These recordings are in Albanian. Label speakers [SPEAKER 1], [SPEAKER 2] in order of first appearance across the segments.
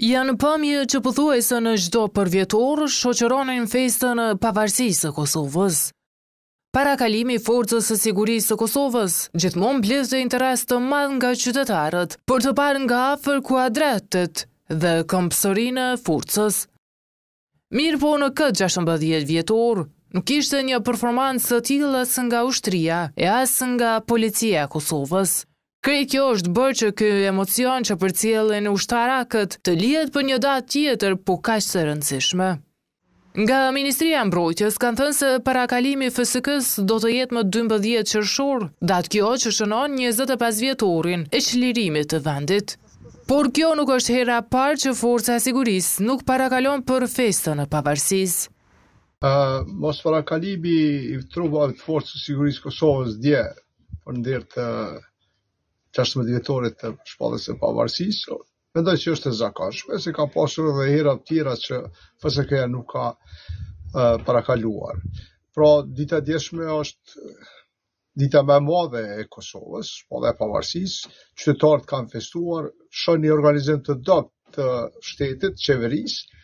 [SPEAKER 1] Janë pamje që pothuajse në çdo përvjetor shoqëronin festën e Pavarësisë së Kosovës. Parakalimi i Forcës së Sigurisë së Kosovës gjithmonë mblidhte interes të madh nga qytetarët për të parë nga afër kuadratët dhe këmbësorinë e forcës. Mirëpo në këtë gjashtëmbëdhjetë vjetor nuk kishte një performancë të tillë as nga ushtria e as nga Policia e Kosovës. Krejt kjo është bërë që ky emocion që përcjellin ushtarakët të lihet për një datë tjetër po kaq të rëndësishme. Nga Ministria e Mbrojtjes kanë thënë se parakalimi i FSK-së do të jetë më dymbëdhjetë qershor, datë kjo që shënon njëzet e pesë vjetorin e çlirimit të vendit. Por kjo nuk është hera e parë që Forca e Sigurisë nuk parakalon për Festën e
[SPEAKER 2] Pavarësisë. Mos parakalimi i trupave të Forcës së Sigurisë së Kosovës dje për nder të gjashtëmbëdhjetë vjetorit të Shpalljes së Pavarësisë, mendoj që është e zakonshme, se ka pasur edhe hera të tjera që FSK-ja nuk ka parakaluar. Pra, dita e djeshme është Dita ma e madhe e Kosovës, po dhe e pavarësisë, qytetarët kanë festuar, shoh një organizim të dobët të shtetit, qeverisë,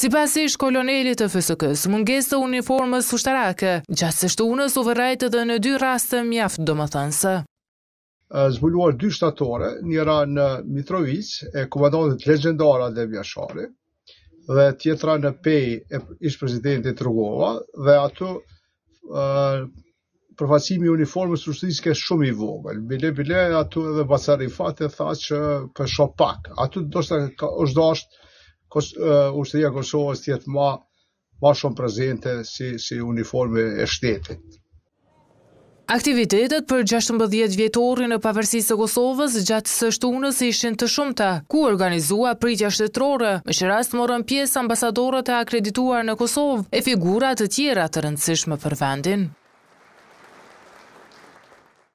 [SPEAKER 1] Sipas ish-kolonelit të FSK-së, mungesa e uniformës ushtarake, gjatë së shtunës u vërejt edhe në dy raste mjaft domethënëse.
[SPEAKER 2] zbuluar dy shtatore, njëra në Mitrovicë e komandantit legjendar Adem Jashari dhe tjetra në Pejë e ish-presidentit Rugova dhe aty përfaqësimi i uniformës së ushtrisë ke shumë i vogël. Bile bile aty edhe baca Rifat tha që pe shoh pak. Aty ndoshta është dashur kos, uh, ushtria e Kosovës të jetë ma ma shumë prezente si, si uniformë e shtetit.
[SPEAKER 1] Aktivitetet për 16 vjetorin e pavarësisë së Kosovës gjatë së shtunës ishin të shumta, ku u organizua pritja shtetërore, me ç'rast morën pjesë ambasadorët e akredituar në Kosovë e figura të tjera të rëndësishme për vendin.